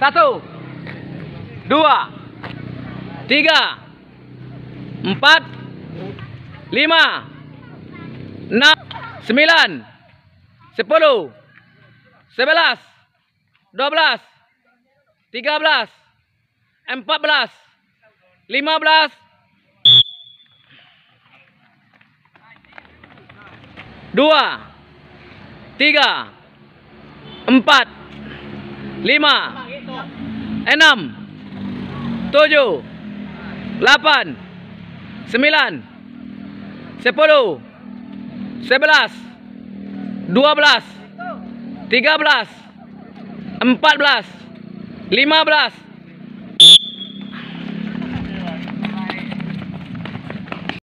Satu, dua, tiga, empat, lima, enam, sembilan, sepuluh, sebelas, dua belas, tiga belas, empat belas, lima belas, dua, tiga, empat, lima, enam, tujuh, delapan, sembilan, sepuluh, sebelas, dua belas, tiga belas, empat belas, lima belas,